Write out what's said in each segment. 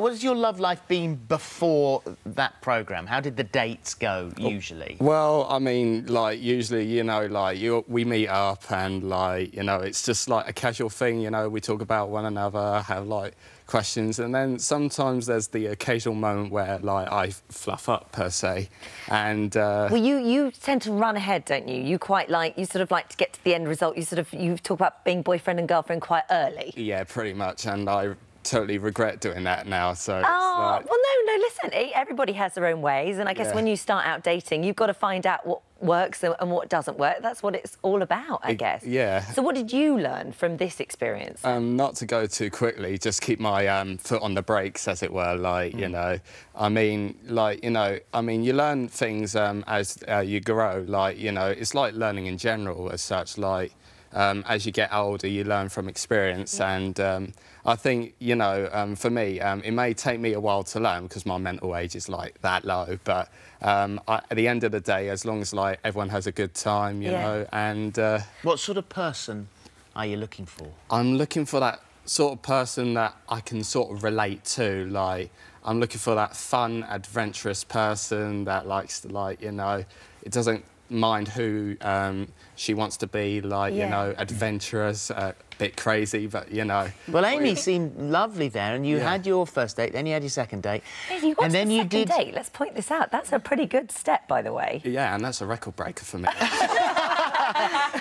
What has your love life been before that programme? How did the dates go, usually? Well, I mean, like, usually, you know, like, you, we meet up and, like, you know, it's just like a casual thing, you know, we talk about one another, have, like, questions, and then sometimes there's the occasional moment where, like, I fluff up, per se, and... Uh, well, you, you tend to run ahead, don't you? You quite like, you sort of like to get to the end result, you sort of, you talk about being boyfriend and girlfriend quite early. Yeah, pretty much, and I totally regret doing that now. So. Oh like... well, no, no. Listen, everybody has their own ways, and I guess yeah. when you start out dating, you've got to find out what works and what doesn't work. That's what it's all about, I guess. Yeah. So what did you learn from this experience? Um, not to go too quickly, just keep my um, foot on the brakes, as it were. Like mm. you know, I mean, like you know, I mean, you learn things um, as uh, you grow. Like you know, it's like learning in general, as such. Like um, as you get older, you learn from experience. Yeah. And um, I think, you know, um, for me, um, it may take me a while to learn because my mental age is like that low. But um, I, at the end of the day, as long as like everyone has a good time, you yeah. know, and... Uh, what sort of person are you looking for? I'm looking for that sort of person that I can sort of relate to, like... I'm looking for that fun, adventurous person that likes to, like, you know, it doesn't mind who um, she wants to be, like, yeah. you know, adventurous, a uh, bit crazy, but, you know. Well, Amy seemed lovely there, and you yeah. had your first date, then you had your second date. you and then the you did... date. Let's point this out. That's a pretty good step, by the way. Yeah, and that's a record breaker for me.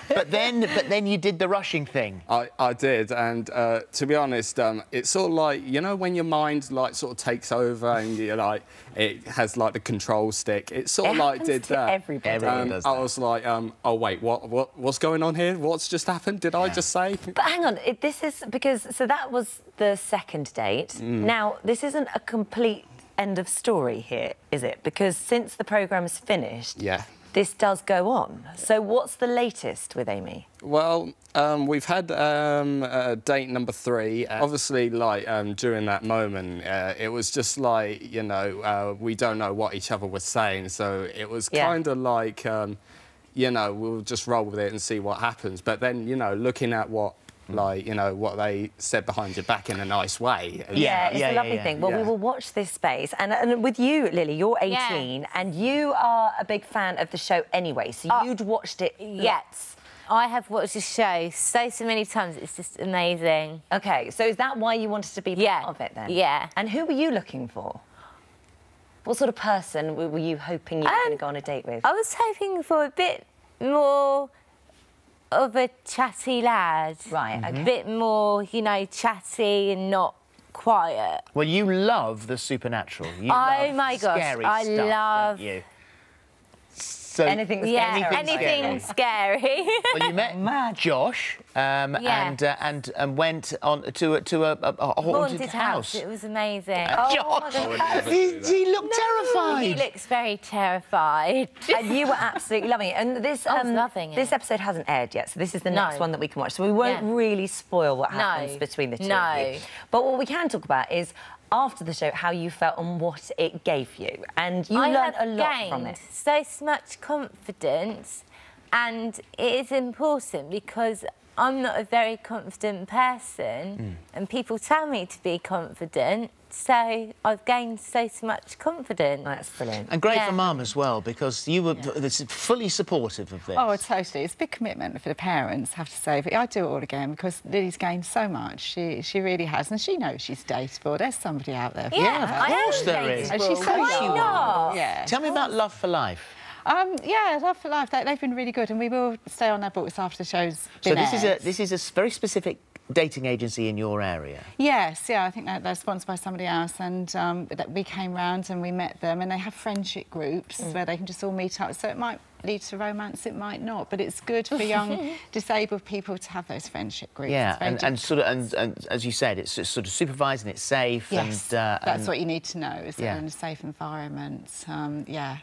but then, but then you did the rushing thing. I, I did, and uh, to be honest, um, it's sort of like you know when your mind like sort of takes over and you like it has like the control stick. It sort it of like did that. Everybody. Um, does that. I was like, um, oh wait, what, what, what's going on here? What's just happened? Did yeah. I just say? But hang on, it, this is because so that was the second date. Mm. Now this isn't a complete end of story here, is it? Because since the programme is finished, yeah this does go on. So what's the latest with Amy? Well, um, we've had um, uh, date number three. Uh, obviously, like um, during that moment, uh, it was just like you know uh, we don't know what each other was saying, so it was yeah. kind of like um, you know we'll just roll with it and see what happens. But then you know looking at what like you know what they said behind your back in a nice way. Yeah, yeah it's yeah, a lovely yeah, thing. Well, we will watch this space, and, and with you, Lily, you're 18, and you are a big fan of the show anyway, so uh, you'd watched it. Yes. I have watched the show so, so many times. It's just amazing. OK, so is that why you wanted to be part of it, then? Yeah. And who were you looking for? What sort of person were you hoping you were um, going to go on a date with? I was hoping for a bit more of a chatty lad. Right, -hmm. A bit more, you know, chatty and not quiet. Well, you love the supernatural. You oh my gosh, I stuff, love you? So anything, yeah, anything, anything scary. scary. well, you met Mad. Josh um, yeah. and uh, and and went on to a, to a, a, a haunted, haunted house. house. It was amazing. Uh, oh, Josh, he, he, looked no, terrified. He looks very terrified. and you were absolutely loving it. And this um, loving it. this episode hasn't aired yet, so this is the no. next one that we can watch. So we won't yeah. really spoil what happens no. between the two no. of you. But what we can talk about is after the show how you felt and what it gave you. And you I learned a lot from it. so much confidence and it is important because I'm not a very confident person mm. and people tell me to be confident so I've gained so so much confidence. That's brilliant. And great yeah. for mum as well, because you were yeah. fully supportive of this. Oh, totally. It's a big commitment for the parents, I have to say. But I'd do it all again because Lily's gained so much. She she really has. And she knows she's dateable. There's somebody out there. Yeah, yeah of course there is. And she's so young. Yeah. Tell me about Love for Life. Um, yeah, Love for Life. They, have been really good, and we will stay on their books after the show's So this aired. is a this is a very specific dating agency in your area? Yes, yeah, I think they're, they're sponsored by somebody else, and um, we came round and we met them, and they have friendship groups mm. where they can just all meet up. So it might lead to romance, it might not, but it's good for young disabled people to have those friendship groups. Yeah, and, and, sort of, and, and, as you said, it's sort of supervised and it's safe. Yes, and, uh, that's and... what you need to know, is yeah. in a safe environment. Um, yeah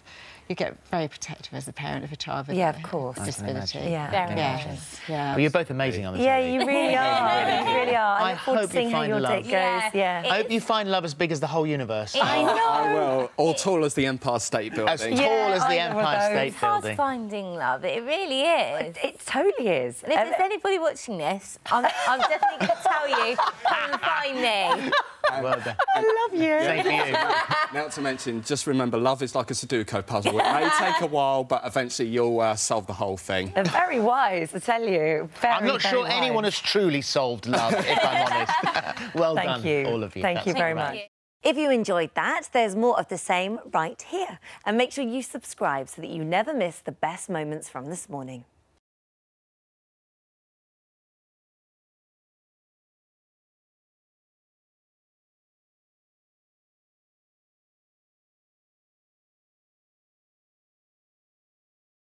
you get very protective as a parent of a child with yeah, a of course. disability. Yeah, very yes. yeah. Well, you're both amazing on the Yeah, you really are. you really are. I, I look forward to seeing how your love. date goes. Yeah. yeah. I hope you find love as big as the whole universe. I know. I will. Or tall as the Empire State Building. As tall yeah, as the Empire State Building. It's finding love. It really is. It, it totally is. And if there's anybody watching this, I'm, I'm definitely going to tell you, come and find me. well done. I love you. Same for you. Not to mention, just remember, love is like a Sudoku puzzle. It may take a while, but eventually you'll uh, solve the whole thing. They're very wise, I tell you. Very, I'm not very sure wise. anyone has truly solved love, if I'm honest. well Thank done, you. all of you. Thank That's you very much. If you enjoyed that, there's more of the same right here. And make sure you subscribe so that you never miss the best moments from this morning.